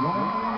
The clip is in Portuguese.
Não.